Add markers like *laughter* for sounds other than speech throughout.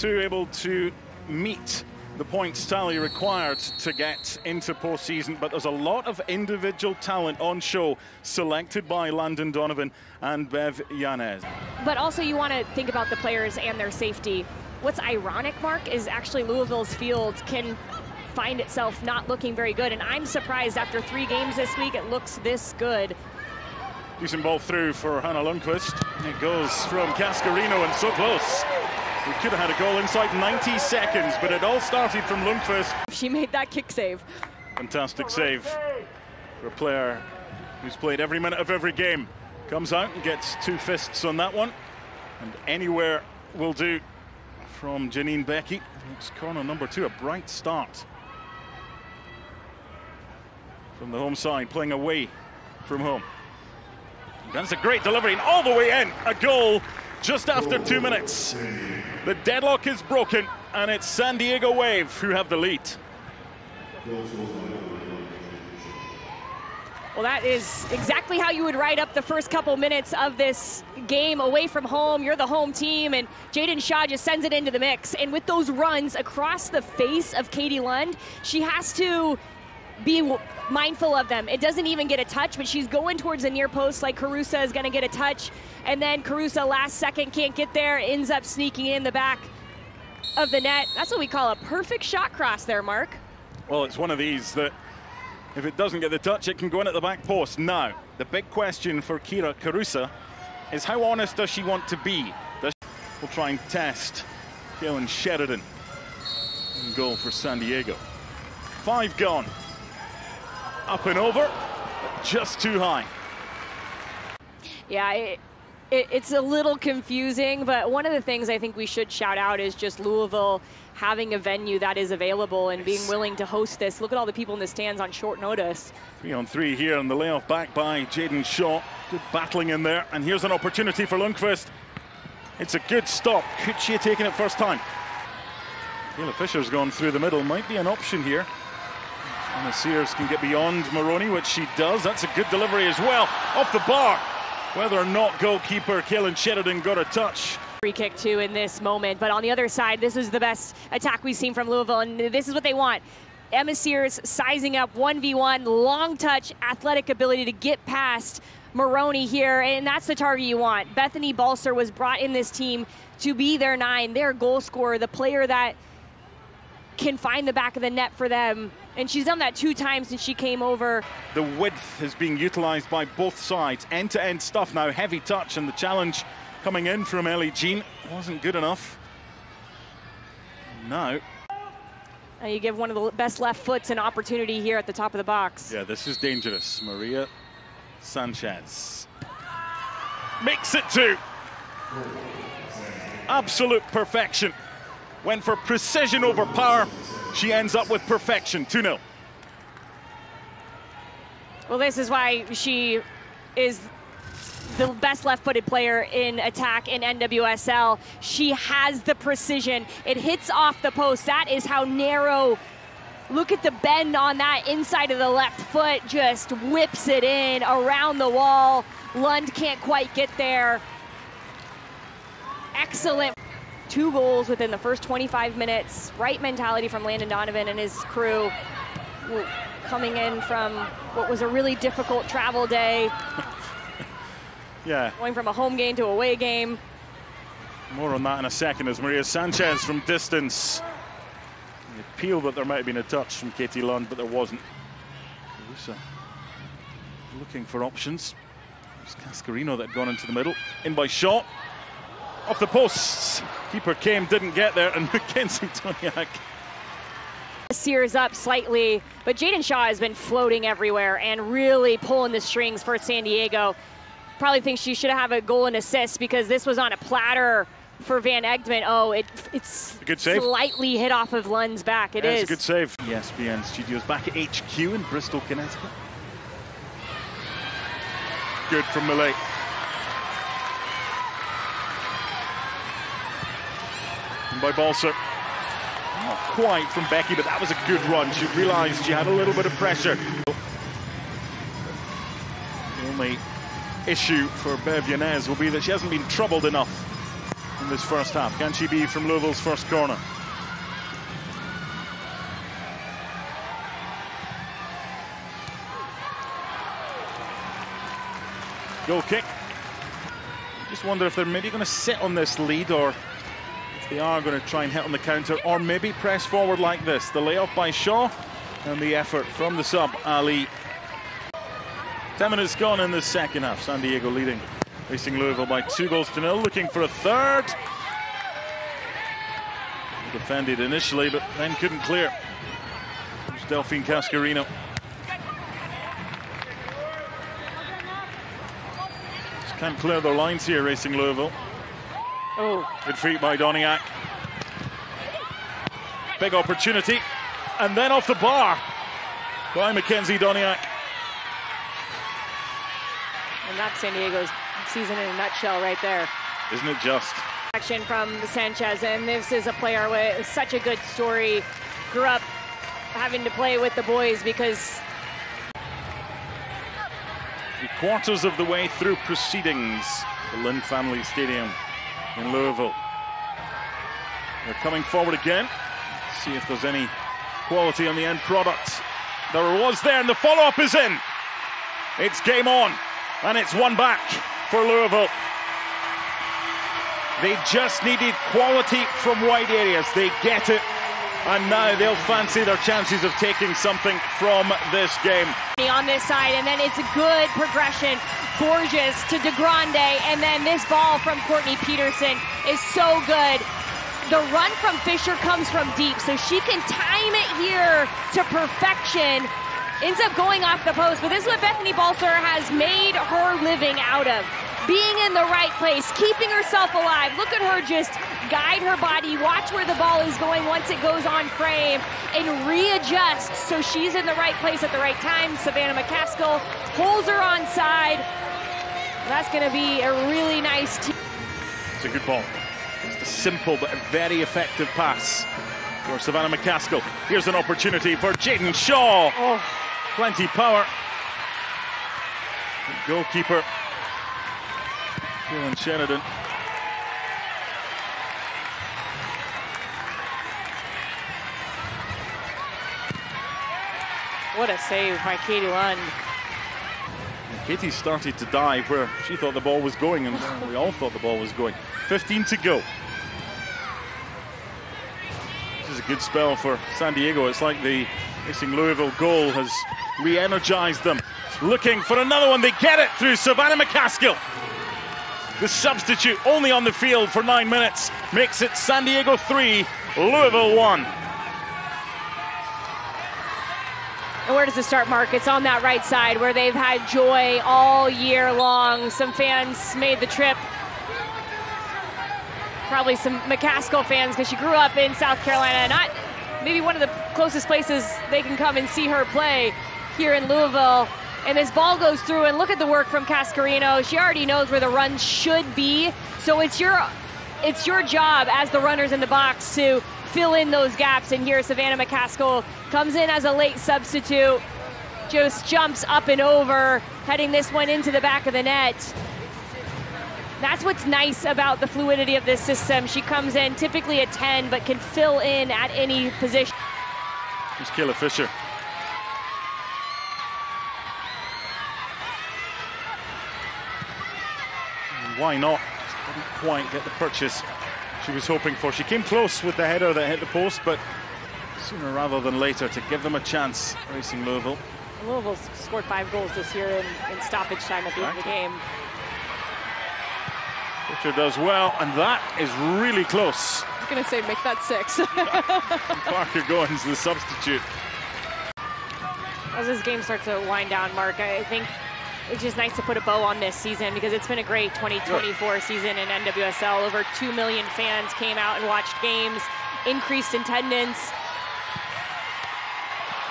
two able to meet the points tally required to get into postseason, but there's a lot of individual talent on show selected by Landon Donovan and Bev Yanez. But also you want to think about the players and their safety. What's ironic, Mark, is actually Louisville's field can find itself not looking very good, and I'm surprised after three games this week it looks this good. Decent ball through for Hanna Lundkvist. It goes from Cascarino and so close. We could have had a goal inside 90 seconds, but it all started from Lundkvist. She made that kick save. Fantastic save for a player who's played every minute of every game. Comes out and gets two fists on that one. And anywhere will do from Janine Becky. It's corner number two, a bright start. From the home side, playing away from home. That's a great delivery and all the way in. A goal just after two minutes. The deadlock is broken, and it's San Diego Wave who have the lead. Well, that is exactly how you would write up the first couple minutes of this game away from home. You're the home team, and Jaedyn Shaw just sends it into the mix. And with those runs across the face of Katie Lund, she has to be mindful of them. It doesn't even get a touch, but she's going towards the near post like Carusa is going to get a touch. And then Carusa last second can't get there, ends up sneaking in the back of the net. That's what we call a perfect shot cross there, Mark. Well, it's one of these that if it doesn't get the touch, it can go in at the back post. Now, the big question for Kyra Carusa is how honest does she want to be? Does we'll try and test Kailen Sheridan. goal for San Diego. Five gone. Up and over, just too high. Yeah, it, it, it's a little confusing, but one of the things I think we should shout out is just Louisville having a venue that is available and being willing to host this. Look at all the people in the stands on short notice. Three on three here, and the layoff back by Jaedyn Shaw. Good battling in there, and here's an opportunity for Lundkvist. It's a good stop. Could she have taken it first time? Kayla Fisher's gone through the middle. Might be an option here. Emma Sears can get beyond Maroney, which she does. That's a good delivery as well. Off the bar. Whether or not goalkeeper Kailen Sheridan got a touch. Free kick too in this moment, but on the other side, this is the best attack we've seen from Louisville, and this is what they want. Emma Sears sizing up 1v1, long touch, athletic ability to get past Maroney here, and that's the target you want. Bethany Balcer was brought in this team to be their nine, their goal scorer, the player that can find the back of the net for them. And she's done that two times since she came over. The width is being utilized by both sides. End-to-end -end stuff now, heavy touch, and the challenge coming in from Ellie Jean wasn't good enough. No. Now you give one of the best left foots an opportunity here at the top of the box. Yeah, this is dangerous. Maria Sanchez makes it two. Absolute perfection. Went for precision over power. She ends up with perfection. 2 0. Well, this is why she is the best left-footed player in attack in NWSL. She has the precision. It hits off the post. That is how narrow. Look at the bend on that inside of the left foot. Just whips it in around the wall. Lund can't quite get there. Excellent. Two goals within the first 25 minutes. Right mentality from Landon Donovan and his crew coming in from what was a really difficult travel day. *laughs* Yeah. Going from a home game to a away game. More on that in a second as Maria Sanchez from distance. The appeal that there might have been a touch from Katie Lund, but there wasn't. Carusa looking for options. It was Cascarino that had gone into the middle. In by Shaw. Off the posts. Keeper came, didn't get there, and *laughs* Makenzy Doniak. Sears up slightly, but Jaedyn Shaw has been floating everywhere and really pulling the strings for San Diego probably thinks she should have a goal and assist because this was on a platter for Van Egmond. Oh, it, it's good save. slightly hit off of Lund's back. It yeah, is. It's a good save. ESPN Studios back at HQ in Bristol, Connecticut. Good from Malay. By Balcer. Not quite from Becky, but that was a good run. She realised she had a little bit of pressure. The only issue for Bev Yanez will be that she hasn't been troubled enough in this first half. Can she be from Louisville's first corner? Goal kick. Just wonder if they're maybe going to sit on this lead or they are going to try and hit on the counter or maybe press forward like this. The layoff by Shaw and the effort from the sub, Ali. 10 minutes gone in the second half. San Diego leading, Racing Louisville by two goals to nil, looking for a third. Defended initially, but then couldn't clear. It's Delphine Cascarino. Can't clear their lines here, Racing Louisville. Oh. Good feet by Doniak. Big opportunity. And then off the bar by Makenzy Doniak. And that's San Diego's season in a nutshell right there. Isn't it just? Action from Sanchez, and this is a player with such a good story. Grew up having to play with the boys because Three quarters of the way through proceedings, the Lynn Family Stadium in Louisville. They're coming forward again. See if there's any quality on the end product. There was there, and the follow-up is in. It's game on, and it's one back for Louisville. They just needed quality from wide areas. They get it. And now they'll fancy their chances of taking something from this game. on this side, and then it's a good progression. Gorgeous to DeGrande, and then this ball from Courtney Petersen is so good. The run from Fisher comes from deep, so she can time it here to perfection. Ends up going off the post, but this is what Bethany Balcer has made her living out of. Being in the right place, keeping herself alive. Look at her just guide her body, watch where the ball is going once it goes on frame, and readjust so she's in the right place at the right time. Savannah McCaskill pulls her on side. That's going to be a really nice team. It's a good ball. Just a simple but a very effective pass for Savannah McCaskill. Here's an opportunity for Jaedyn Shaw. Oh. Plenty power. The goalkeeper, Sheridan. What a save by Katie Lund. Katie started to dive where she thought the ball was going, and we all thought the ball was going. 15 to go. This is a good spell for San Diego. It's like the missing Louisville goal has re-energized them. Looking for another one. They get it through Savannah McCaskill. The substitute only on the field for nine minutes makes it San Diego 3, Louisville 1. And where does it start, Mark? It's on that right side where they've had joy all year long. Some fans made the trip. Probably some McCaskill fans because she grew up in South Carolina. Not maybe one of the closest places they can come and see her play here in Louisville. And this ball goes through, and look at the work from Cascarino. She already knows where the run should be. So it's your it's your job as the runners in the box to fill in those gaps. And here, Savannah McCaskill comes in as a late substitute, just jumps up and over, heading this one into the back of the net. That's what's nice about the fluidity of this system. She comes in typically at 10, but can fill in at any position. Here's Kayla Fisher. Why not? Just didn't quite get the purchase she was hoping for. She came close with the header that hit the post, but sooner rather than later to give them a chance, Racing Louisville. Louisville's scored five goals this year in, in stoppage time at the end of the game. Fisher does well, and that is really close. I was going to say, make that six. *laughs* Parker Goins, the substitute. As this game starts to wind down, Mark, I think it's just nice to put a bow on this season because it's been a great 2024 season in NWSL. Over 2 million fans came out and watched games, increased attendance.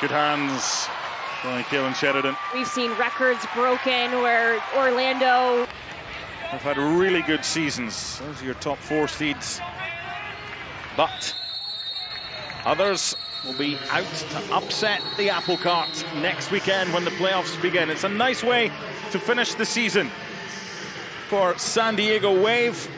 Good hands by Kailen Sheridan. We've seen records broken where Orlando have had really good seasons. Those are your top four seeds. But others will be out to upset the apple cart next weekend when the playoffs begin. It's a nice way to finish the season for San Diego Wave.